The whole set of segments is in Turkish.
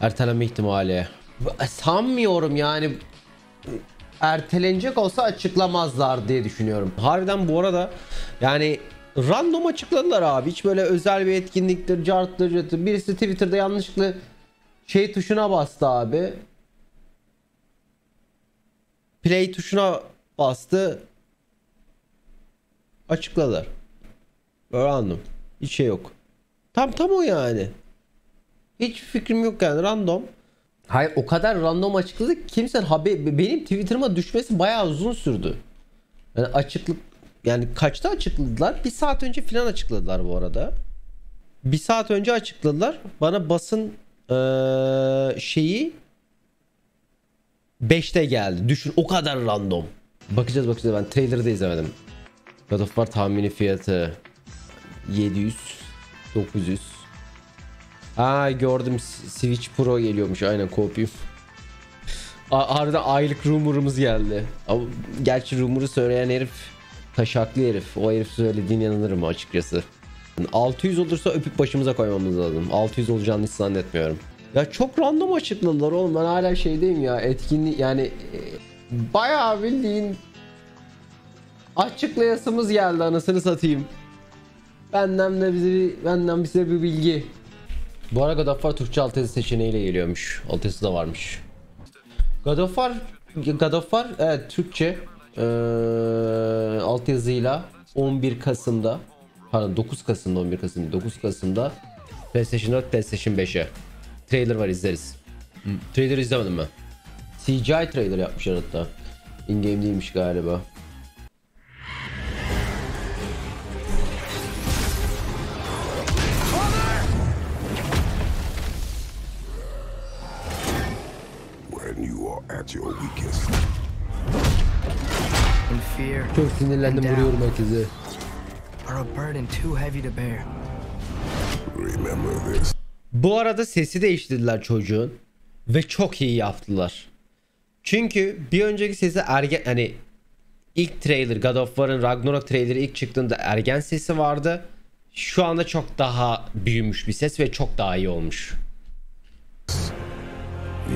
Erteleme ihtimali. Sanmıyorum yani ertelenecek olsa açıklamazlar diye düşünüyorum. Harbiden bu arada yani random açıkladılar abi. Hiç böyle özel bir etkinliktir, carttır, carttır. Birisi Twitter'da yanlışlıkla şey tuşuna bastı abi. Play tuşuna bastı. Açıkladılar. Random. Hiç şey yok. Tam tam o yani. Hiç fikrim yok yani random. Hayır o kadar random açıkladı ki kimsenin haber benim Twitter'ıma düşmesi bayağı uzun sürdü. Yani açıklık yani kaçta açıkladılar? Bir saat önce falan açıkladılar bu arada. Bir saat önce açıkladılar. Bana basın eee, şeyi 5'te geldi. Düşün o kadar random. Bakacağız bakacağız ben trailer'ı da izlemedim. God of War tahmini fiyatı 700 900 Aa gördüm Switch Pro geliyormuş aynen kopyum. Harbiden aylık rumorumuz geldi. Gerçi rumuru söyleyen herif taşaklı herif. O herif söylediğine inanırım açıkçası. 600 olursa öpüp başımıza koymamız lazım. 600 olacağını hiç zannetmiyorum. Ya çok random açıkladılar oğlum. Ben hala şeydeyim ya. Etkinlik yani e, bayağı bildiğin açıklayasımız geldi anasını satayım. Benden de bize benden bize bir bilgi. Bu arada God of War Türkçe altyazı seçeneğiyle geliyormuş. Altyazı da varmış. God of War God of War evet Türkçe eee altyazıyla 11 Kasım'da pardon 9 Kasım'da 11 Kasım değil, 9 Kasım'da PlayStation 4 PlayStation 5'e trailer var izleriz. Hı, Trailer izlemedim ben. CGI trailer yapmışlar hatta. In game değilmiş galiba. At your weakest. and fear Çok sinirlendim and vuruyorum doubt herkese. are a burden too heavy to bear. Remember this. Bu arada sesi değiştirdiler çocuğun ve çok iyi yaptılar. Çünkü bir önceki sesi ergen hani ilk trailer God of War'ın Ragnarok trailerı ilk çıktığında ergen sesi vardı. Şu anda çok daha büyümüş bir ses ve çok daha iyi olmuş.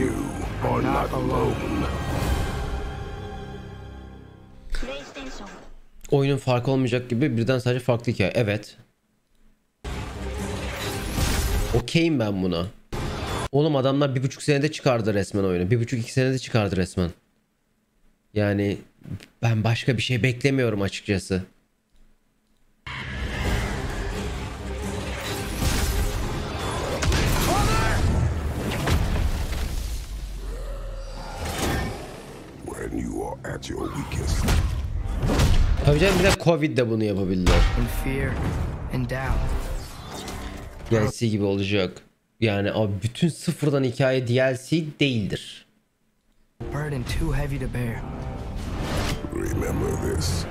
You are not alone. Oyunun farkı olmayacak gibi birden sadece farklı hikaye. Evet. Okeyim ben buna. Oğlum adamlar bir buçuk senede çıkardı resmen oyunu. Bir buçuk iki senede çıkardı resmen. Yani ben başka bir şey beklemiyorum açıkçası. When you are at your weakest. Tabii canım bir de Covid de bunu doubt DLC gibi olacak. Yani abi bütün sıfırdan hikaye DLC değildir. burden too heavy to bear. Remember this.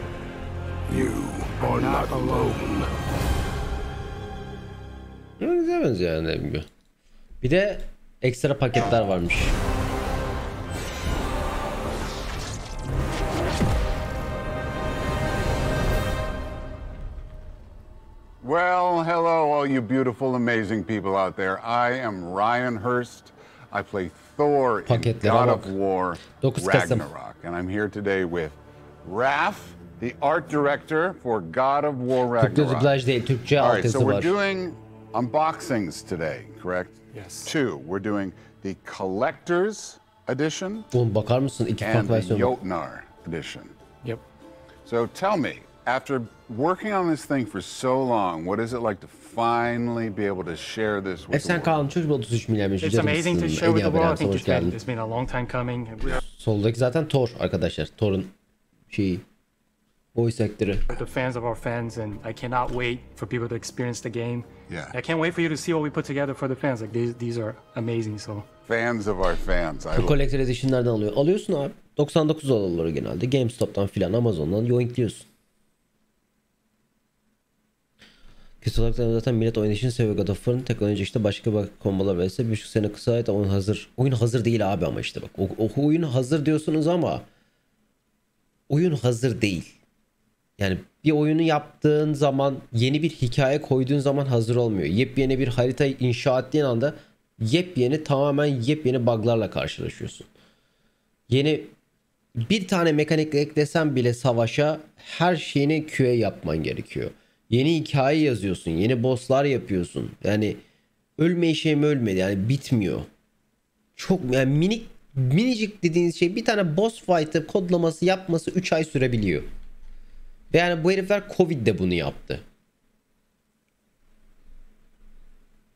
You are not alone. Güzel benziyor yani. Bir de ekstra paketler varmış. You beautiful, amazing people out there. I am Ryan Hurst. I play Thor in God bak. of War 9 Ragnarok. And I'm here today with Raph, the art director for God of War Türkçe Ragnarok. dublaj değil, Türkçe All right, so we're var. doing unboxings today, correct? Yes. Two. We're doing the Collector's Edition Oğlum bakar mısın? İki and the. Jotnar Edition. Yep. So tell me, after working on this thing for so long, what is it like to finally be able to share this with the Efsen world? Kaan çocuk 33 milyar It's amazing to share with the world. I think it's been, it's been a long time coming. Soldaki zaten Thor arkadaşlar. Thor'un şeyi. Voice aktörü. the fans of our fans, and I cannot wait for people to experience the game. Yeah. I can't wait for you to see what we put together for the fans. Like these, these are amazing. So Fans of our fans. Bu Collector Edition'lerden alıyor. Alıyorsun abi. 99 dolarları genelde. GameStop'tan filan Amazon'dan yoinkliyorsun. Kötü olarak da zaten millet oynayışını seviyor God of War'ın. Teknoloji işte başka bir kombolar vs. Bir buçuk sene kısa ait oyun hazır. Oyun hazır değil abi ama işte bak. O, o oyun hazır diyorsunuz ama oyun hazır değil. Yani bir oyunu yaptığın zaman yeni bir hikaye koyduğun zaman hazır olmuyor. Yepyeni bir harita inşa ettiğin anda yepyeni tamamen yepyeni bug'larla karşılaşıyorsun. Yeni bir tane mekanik eklesen bile savaşa her şeyini QA yapman gerekiyor. Yeni hikaye yazıyorsun, yeni bosslar yapıyorsun. Yani ölme mi ölmedi yani bitmiyor. Çok yani minik minicik dediğiniz şey bir tane boss fight'ı kodlaması yapması 3 ay sürebiliyor. Ve yani bu herifler Covid'de bunu yaptı.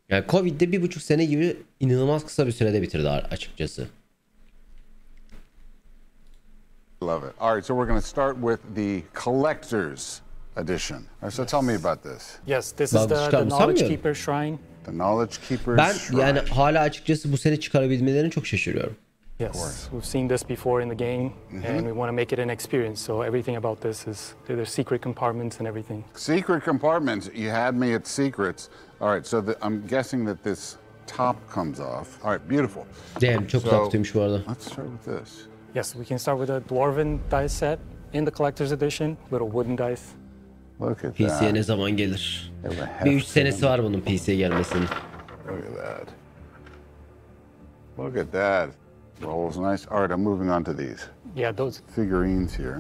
Yani Covid'de bir buçuk sene gibi inanılmaz kısa bir sürede bitirdi açıkçası. Love it. All right, so we're going to start with the collector's edition. All right, so tell me about this. Yes, this Well, is the, it's the Knowledge Keeper Shrine. The Knowledge Keeper's Ben Shrine. yani hala açıkçası bu sene çıkarabilmelerine çok şaşırıyorum. Yes, we've seen this before in the game, mm-hmm. and we want to make it an experience. So everything about this is there's secret compartments and everything. Secret compartments. You had me at secrets. All right, so the, I'm guessing that this top comes off. All right, beautiful. Damn çok So- güzel kutuymuşum bu arada. Let's start with this. Yes, we can start with a Dwarven dice set in the collector's edition, little wooden dice. Look at PC'ye ne zaman gelir? Bir 3 heft senesi var bunun PC'ye gelmesinin. Look at that. Look at that. Rolls nice. All right, I'm moving on to these Yeah, those figurines here.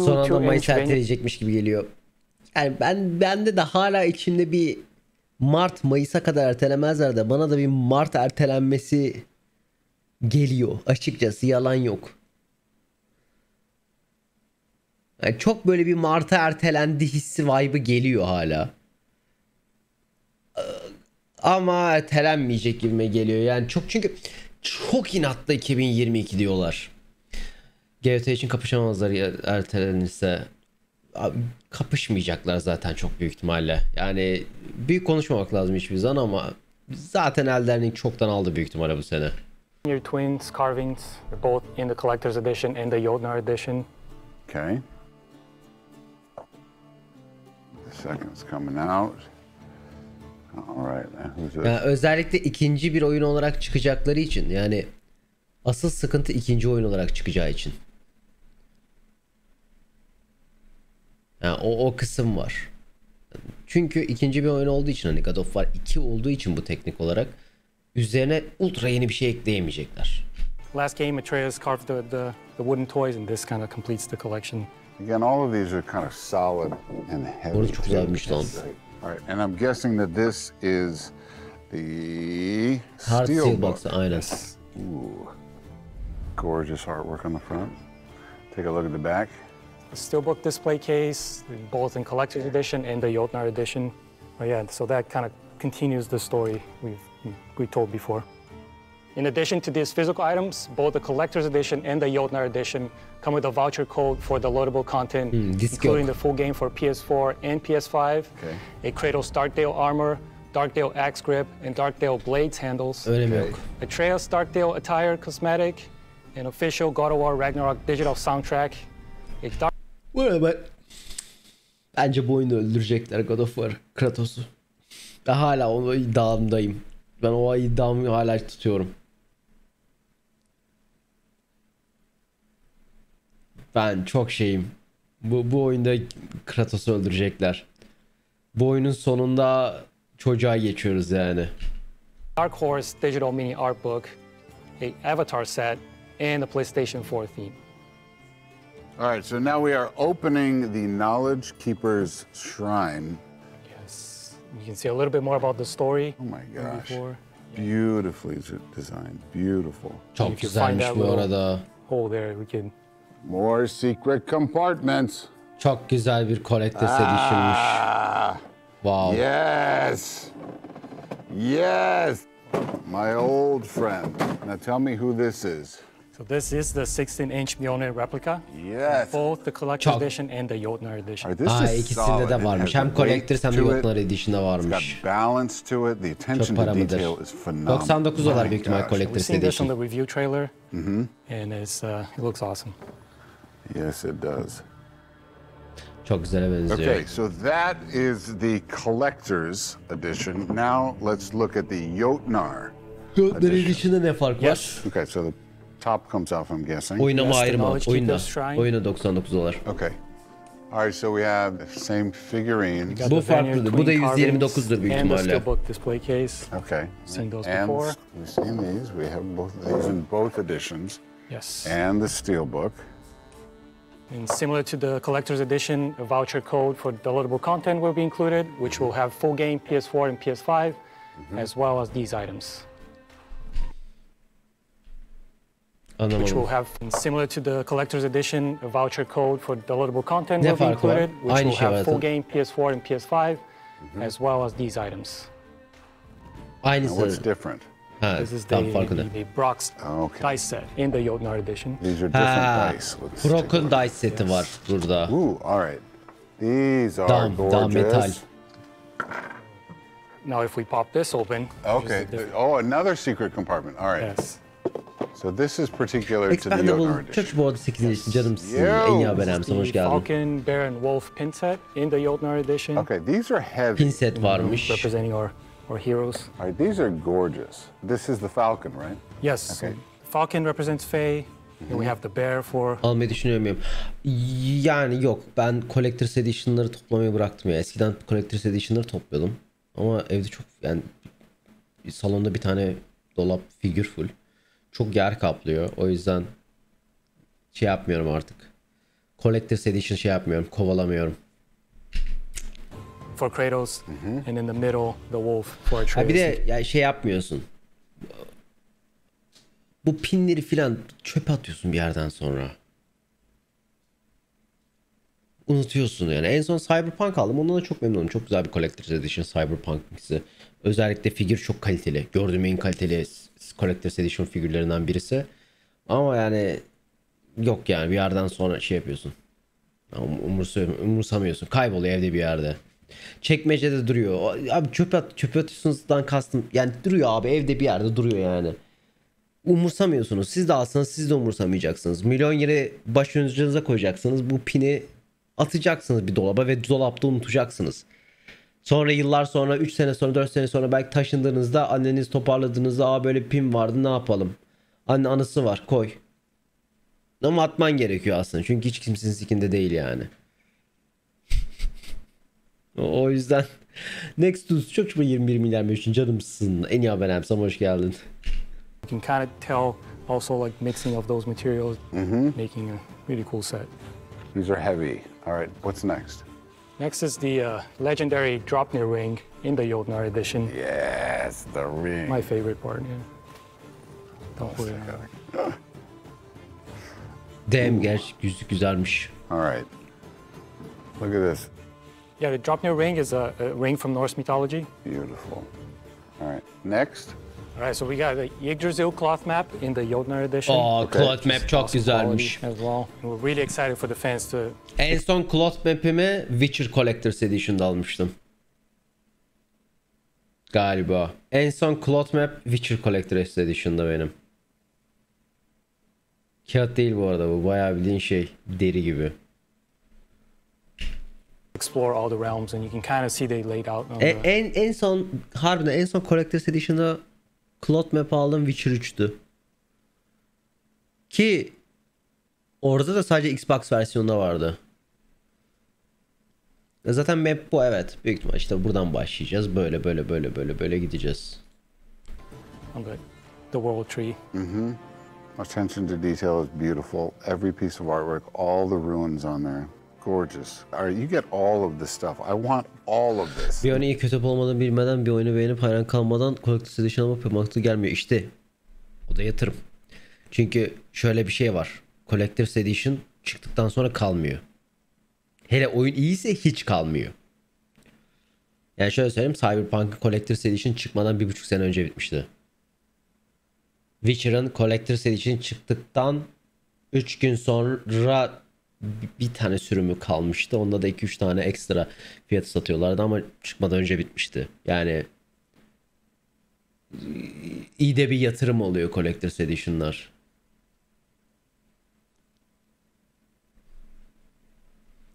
Son anda two Mayıs inch vein- erteleyecekmiş gibi geliyor. Yani ben bende de hala içimde bir Mart Mayıs'a kadar ertelemezler de bana da bir Mart ertelenmesi geliyor açıkçası yalan yok. Yani çok böyle bir Mart'a ertelendi hissi vibe'ı geliyor hala. Ee, Ama ertelenmeyecek gibime geliyor. Yani çok çünkü çok inatla 2022 diyorlar. GT için kapışamazlar ya ertelenirse. Abi, kapışmayacaklar zaten çok büyük ihtimalle. Yani büyük konuşmamak lazım hiçbir zaman ama zaten Elden çoktan aldı büyük ihtimalle bu sene. Your twins carvings, both in the collector's edition and the Jotnar edition. Okay. The second's coming out. Yani özellikle ikinci bir oyun olarak çıkacakları için yani asıl sıkıntı ikinci oyun olarak çıkacağı için. Yani o, o kısım var. Çünkü ikinci bir oyun olduğu için hani God of War 2 olduğu için bu teknik olarak üzerine ultra yeni bir şey ekleyemeyecekler. Last game, Atreus carved the, the, the wooden toys, and this kind of completes the collection. Again, all of these are kind of solid and heavy. Orası çok güzelmiş lan. All right, and I'm guessing that this is the Hard steel Steel book. Box aynen. Ooh, gorgeous artwork on the front. Take a look at the back. The Steelbook display case, both in collector's edition and the Jotnar edition. But yeah, so that kind of continues the story we've we told before. In addition to these physical items, both the collector's edition and the Jotnar edition come with a voucher code for the loadable content, hmm, disc including the full game for PS4 and PS5, Okay. a Kratos Darkdale armor, Darkdale axe grip, and Darkdale blades handles, Önemi yok. Atreus Darkdale attire cosmetic, an official God of War Ragnarok digital soundtrack, a Dark Bu arada ben... Bence bu oyunu öldürecekler God of War Kratos'u. Ben hala o iddiamdayım. Ben o iddiamı hala tutuyorum. Ben çok şeyim. Bu, bu oyunda Kratos'u öldürecekler. Bu oyunun sonunda çocuğa geçiyoruz yani. Dark Horse digital mini art book, a Avatar set, and the PlayStation 4 theme. All right, so now we are opening the Knowledge Keeper's Shrine. Yes, you can see a little bit more about the story. Oh my gosh. Before. Beautifully designed. Beautiful. Çok güzelmiş bu arada. hole there, we can. More secret compartments. Çok güzel bir Collector's Edition'mış. Ah, Wow. yes. Yes. My old friend. Now tell me who this is. So this is the 16-inch Mjolnir replica, Yes. both the collector's Çok- edition and the Jotnar edition. right, this Aa is ikisinde de varmış. Hem Collector's hem de. Jotnar Edition'da It's varmış. got balance to it. The Çok attention to para mıdır? detail is phenomenal. 99 dolar My büyük ihtimal gosh. We've Collector's seen this on the Edition. review trailer, and it's uh, it looks awesome. Yes, it does. Çok güzele benziyor. Okay, so that is the collector's edition. Now let's look at the Jotnar. Jotnar Edition'da ne fark var? Yes. Okay, so the top comes off, I'm guessing. Oynama Yes, Oyunda. Keeper's Shrine. Oyuna 99 dolar. Okay. All right, so we have the same figurines. Bu farklıdır. Bu da Queen carvings 129'dur büyük And the ihtimalle. steelbook display case. Okay. Seen those and before. we've seen these. We have both these in both editions. Yes. And the steelbook. And similar to the collector's edition, a voucher code for downloadable content will be included, which will have full game PS4 and PS5, mm-hmm. as well as these items. Which will have, similar to the collector's edition, a voucher code for downloadable content Ne will be farkı var? included, which Aynı will şey have full game PS4 and PS5, mm-hmm. as well as these items. Now, what's different? Ha, This is the, tam farkı ne? the, Brock's Okay. dice set in the Jotnar edition. These are Ha, different dice. Let's take a Broken look. Dice seti var burada. Ooh, all right. These are Dam, gorgeous. dam metal. Now, if we pop this open, here's Okay. Oh, another secret compartment. All right. yes. So this is particular to the Expendable Jotnar edition. Church bu arada 8. edition canımsın. Yo. En iyi This haberim is hoş the geldin. Falcon, Bear, and Wolf pin set in the Jotnar edition, Okay, these are heavy. Pin set varmış. representing our, our heroes. All right, these are gorgeous. This is the Falcon, right? Yes. Okay. Falcon represents Fae, and we have the Bear for Almayı düşünüyor muyum? Yani yok. Ben Collector's Edition'ları toplamayı bıraktım ya. Eskiden Collector's Edition'ları topluyordum. Ama evde çok yani salonda bir tane dolap figür full. Çok yer kaplıyor. O yüzden şey yapmıyorum artık. Collector's Edition şey yapmıyorum. Kovalamıyorum. For Kratos, and in the middle the Wolf for Atreus. Ha bir de ya şey yapmıyorsun. Bu pinleri filan çöpe atıyorsun bir yerden sonra. Unutuyorsun yani. En son Cyberpunk aldım. Ondan da çok memnunum. Çok güzel bir Collector's Edition Cyberpunk ikisi. Özellikle figür çok kaliteli. Gördüğüm en kaliteli Collector's Edition figürlerinden birisi. Ama yani yok yani bir yerden sonra şey yapıyorsun. Ya um- umursamıyorsun. Kayboluyor evde bir yerde. Çekmecede duruyor. Abi çöp at, çöp atıyorsunuzdan kastım. Yani duruyor abi evde bir yerde duruyor yani. Umursamıyorsunuz. Siz de alsanız siz de umursamayacaksınız. Milyon yere baş önünüze koyacaksınız. Bu pini atacaksınız bir dolaba ve dolapta unutacaksınız. Sonra yıllar sonra 3 sene sonra 4 sene sonra belki taşındığınızda anneniz toparladığınızda aa böyle pin vardı ne yapalım. Anne anısı var koy. Ama atman gerekiyor aslında. Çünkü hiç kimsenin sikinde değil yani. O o yüzden Nexus çok çok 21 milyar için canımsın. En iyi haber Sam hoş geldin. you can kind of tell also like mixing of those materials, making a really cool set. These are heavy. All right, what's next? Next is the uh, legendary Dropnir ring in the Jotnar edition. Yes, the ring. My favorite part. Yeah. Don't put it on. Dem gerçek yüzü güzelmiş. All right. Look at this. Yeah, the Dropnir ring is a, a ring from Norse mythology. Beautiful. All right, next. All right, so we got the Yggdrasil cloth map in the Jotnar edition. Aa Okay. Cloth Map çok güzelmiş. As well. And we're really excited for the fans to En son Cloth Map'imi Witcher Collector's Edition'da almıştım. Galiba. En son Cloth Map Witcher Collector's Edition'da benim. Kağıt değil bu arada bu. Bayağı bildiğin şey. Deri gibi. Explore all the realms, and you can kind of see they laid out on E- the, en en son harbiden en son Collector's Edition'da Cloth Map aldım Witcher 3'tü. Ki orada da sadece Xbox versiyonunda vardı. E Zaten map bu evet. Büyük ihtimal işte buradan başlayacağız. Böyle böyle böyle böyle böyle gideceğiz. on the, the world tree. Attention to detail is beautiful. Every piece of artwork, all the ruins on there. Gorgeous. All you get all of this stuff. I want all of this. Bir oyunu iyi kötü olmadığını bilmeden bir oyunu beğenip hayran kalmadan Collector's Edition almak mantıklı gelmiyor. İşte o da yatırım. Çünkü şöyle bir şey var. Collector's Edition çıktıktan sonra kalmıyor. Hele oyun iyiyse hiç kalmıyor. Yani şöyle söyleyeyim Cyberpunk'ın Collector's Edition çıkmadan bir buçuk sene önce bitmişti. Witcher'ın Collector's Edition çıktıktan 3 gün sonra bir- tane sürümü kalmıştı. Onda da 2-3 tane ekstra fiyatı satıyorlardı ama çıkmadan önce bitmişti. Yani iyi de bir yatırım oluyor Collector's Edition'lar.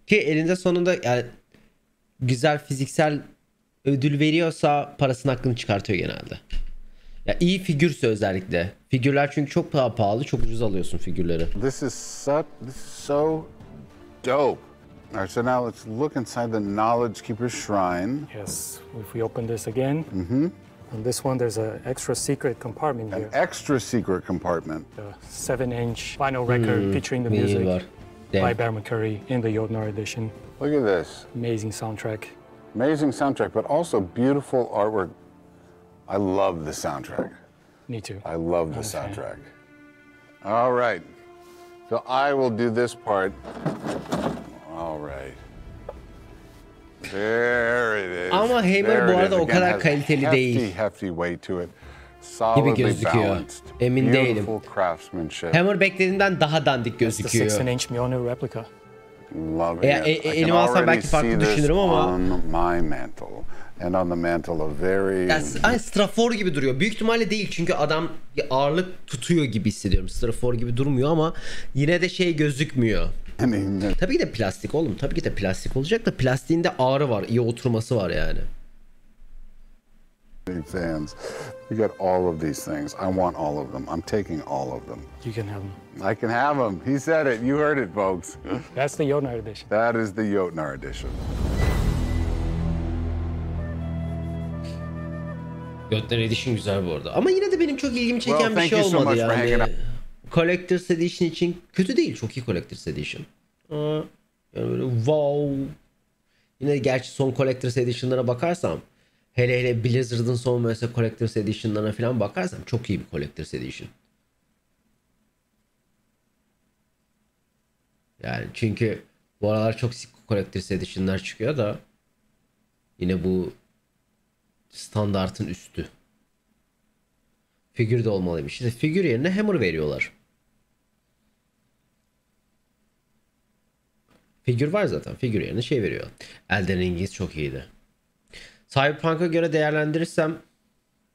Ki elinde sonunda yani güzel fiziksel ödül veriyorsa parasının hakkını çıkartıyor genelde. Ya iyi figürse özellikle. Figürler çünkü çok daha pahalı, çok ucuz alıyorsun figürleri. This is so, this is so dope. All right, so now let's look inside the Knowledge Keeper's shrine. Yes, if we open this again, mm-hmm. on this one there's an extra secret compartment An here. extra secret compartment. A seven-inch vinyl record featuring the music var. by. Bear McCurry in the Jotnar edition. Look at this. Amazing soundtrack. Amazing soundtrack, but also beautiful artwork. I love the soundtrack. Me too. I love the Okay. soundtrack. All right. So I will do this part. All right. There it is. Ama Hammer bu arada is. o kadar kaliteli hefty, değil. Hefty weight to it. Solidly gözüküyor. balanced. Emin değilim. Beautiful craftsmanship. Hammer beklediğinden daha dandik The 16 gözüküyor. inch Mjolnir replica. Loving E- it. e- I can elime alsam already belki farklı see this düşünürüm ama- On my mantle. And on the mantle of very Ya, s- ay, strafor gibi duruyor. Büyük ihtimalle değil çünkü adam bir ağırlık tutuyor gibi hissediyorum. Strafor gibi durmuyor ama yine de şey gözükmüyor. Tabii ki de plastik oğlum. Tabii ki de plastik olacak da plastiğinde ağrı var. iyi oturması var yani. fans. You got all of these things. I want all of them. I'm taking all of them. You can have them. I can have them. He said it. You heard it, folks. That's the Jotnar edition. That is the Jotnar edition. Götler Edition güzel bu arada. Ama yine de benim çok ilgimi çeken Well, bir şey so olmadı hanging yani. Collector's Edition için kötü değil. Çok iyi Collector's Edition. Yani böyle wow. Yine gerçi son Collector's Edition'lara bakarsam hele hele Blizzard'ın son mesela Collector's Edition'larına falan bakarsam çok iyi bir Collector's Edition. Yani çünkü bu aralar çok sık Collector's Edition'lar çıkıyor da yine bu standartın üstü. Figür de olmalıymış. İşte figür yerine hammer veriyorlar. Figür var zaten. Figür yerine şey veriyor. Elden Ring'is çok iyiydi. Cyberpunk'a göre değerlendirirsem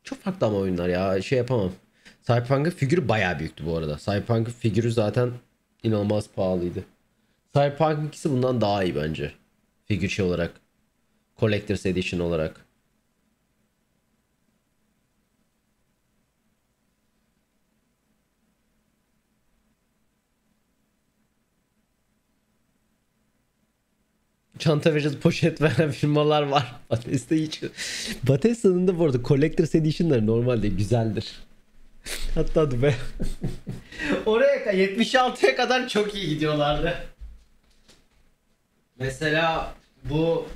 çok farklı ama oyunlar ya. Şey yapamam. Cyberpunk'ın figürü bayağı büyüktü bu arada. Cyberpunk'ın figürü zaten inanılmaz pahalıydı. Cyberpunk'ın ikisi bundan daha iyi bence. Figür şey olarak. Collector's Edition olarak. Çanta vereceğiz poşet veren firmalar var. Bates'te hiç. Bates'in de bu arada Collector's Edition'ları normalde güzeldir. Hatta be. Oraya ka- 76'ya kadar çok iyi gidiyorlardı. Mesela bu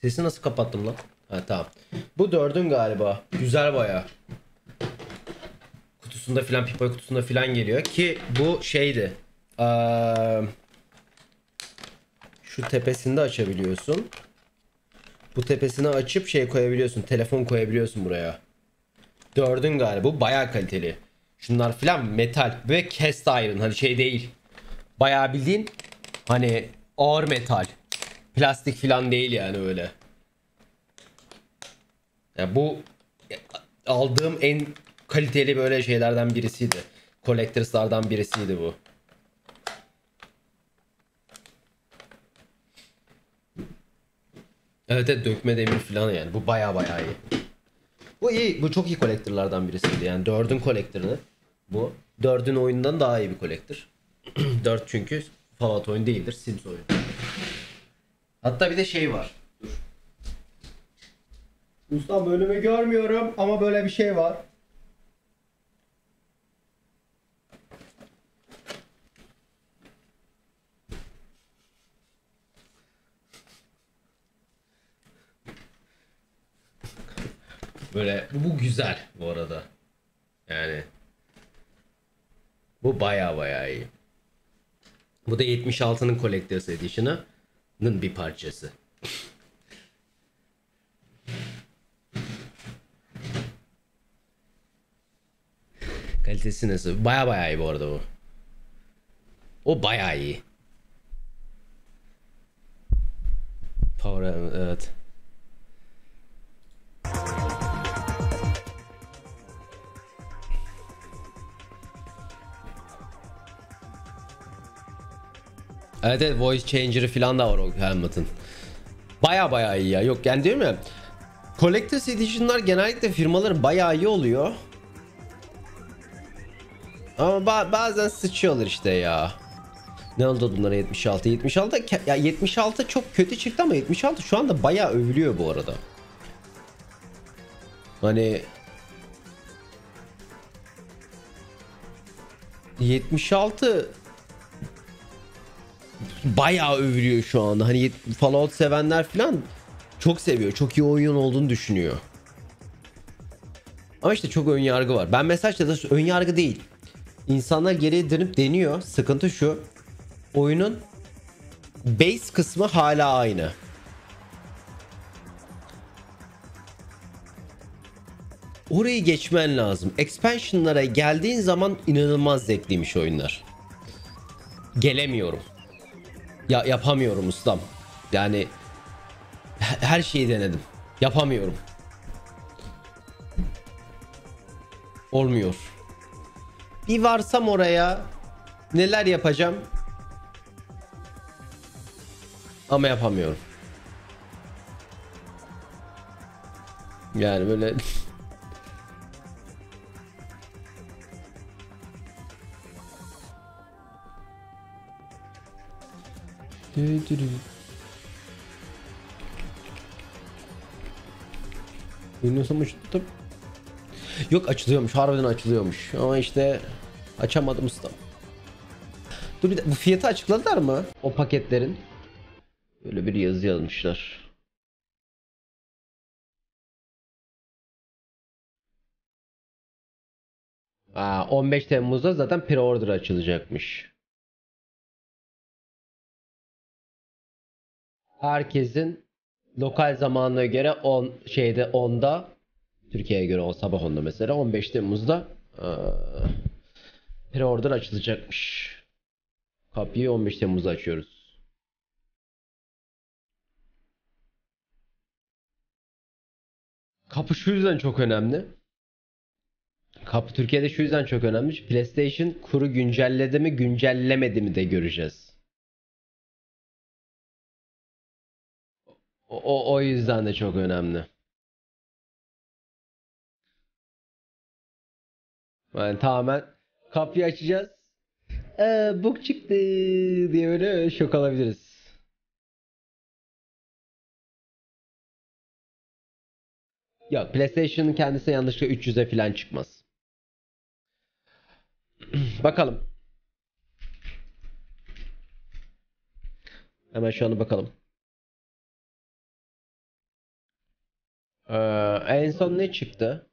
Sesi nasıl kapattım lan? Ha tamam. Bu dördün galiba. Güzel baya. Kutusunda filan pipoy kutusunda filan geliyor ki bu şeydi. Şu tepesinde açabiliyorsun. Bu tepesini açıp şey koyabiliyorsun. Telefon koyabiliyorsun buraya. Dördün galiba. Bu baya kaliteli. Şunlar filan metal ve cast iron. Hani şey değil. Bayağı bildiğin hani ağır metal. Plastik filan değil yani öyle. Ya bu aldığım en kaliteli böyle şeylerden birisiydi. Collectors'lardan birisiydi bu. Evet evet dökme demir filan yani. Bu baya baya iyi. Bu iyi. Bu çok iyi collector'lardan birisiydi. Yani dördün collector'ı bu. Dördün oyundan daha iyi bir collector. Dört çünkü Fallout oyun değildir. Sims oyun. Hatta bir de şey var. Dur. Usta bölümü görmüyorum ama böyle bir şey var. Böyle bu, bu güzel bu arada. Yani bu baya baya iyi. Bu da 76'nın Collector's Edition'ının bir parçası. Kalitesi nasıl? Baya baya iyi bu arada bu. O baya iyi. Power evet. Evet evet voice changer'ı falan da var o Helmut'un. Baya baya iyi ya. Yok yani diyorum ya. Collector's Edition'lar genellikle firmaların baya iyi oluyor. Ama ba- bazen sıçıyorlar işte ya. Ne oldu bunlara 76? 76 da ke- ya 76 çok kötü çıktı ama 76 şu anda bayağı övülüyor bu arada. Hani 76 bayağı övülüyor şu anda. Hani Fallout sevenler falan çok seviyor. Çok iyi oyun olduğunu düşünüyor. Ama işte çok ön yargı var. Ben mesajda da ön yargı değil. İnsanlar geriye dönüp deniyor. Sıkıntı şu. Oyunun base kısmı hala aynı. Orayı geçmen lazım. Expansion'lara geldiğin zaman inanılmaz zevkliymiş oyunlar. Gelemiyorum. Ya yapamıyorum ustam. Yani he- her şeyi denedim. Yapamıyorum. Olmuyor. Bir varsam oraya neler yapacağım? Ama yapamıyorum. Yani böyle Mu açtım? Yok açılıyormuş. Harbiden açılıyormuş. Ama işte açamadım ustam. Dur bir de bu fiyatı açıkladılar mı? O paketlerin. Böyle bir yazı yazmışlar. Aa, 15 Temmuz'da zaten pre-order açılacakmış. Herkesin lokal zamanına göre 10 şeyde 10'da Türkiye'ye göre o sabah 10'da mesela 15 Temmuz'da eee, pre-order açılacakmış. Kapıyı 15 Temmuz'da açıyoruz. Kapı şu yüzden çok önemli. Kapı Türkiye'de şu yüzden çok önemli. PlayStation kuru güncelledi mi güncellemedi mi de göreceğiz. O, o, yüzden de çok önemli. Yani tamamen kapıyı açacağız. Ee, bok çıktı diye böyle şok alabiliriz. Yok PlayStation'ın kendisi yanlışlıkla 300'e falan çıkmaz. bakalım. Hemen şu anda bakalım. Ee, en son ne çıktı?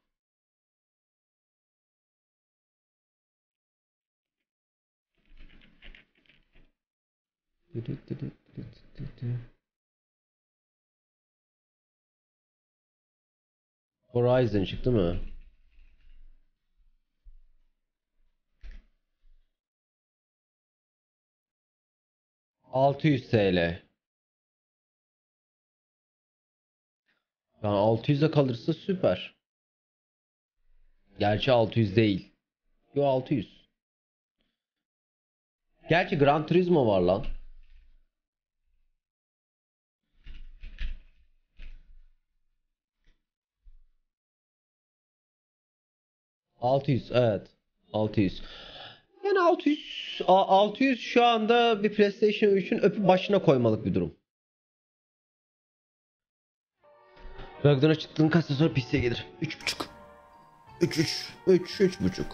Horizon çıktı mı? Altı yüz TL. Yani 600'e kalırsa süper. Gerçi 600 değil. Yo 600. Gerçi Gran Turismo var lan. ...600 evet. 600. Yani 600... a- 600 şu anda bir PlayStation 3'ün öpüp başına koymalık bir durum. Ragnar'a çıktığın kaç sonra PC'ye gelir. 3.5. 3 3 3 3.5.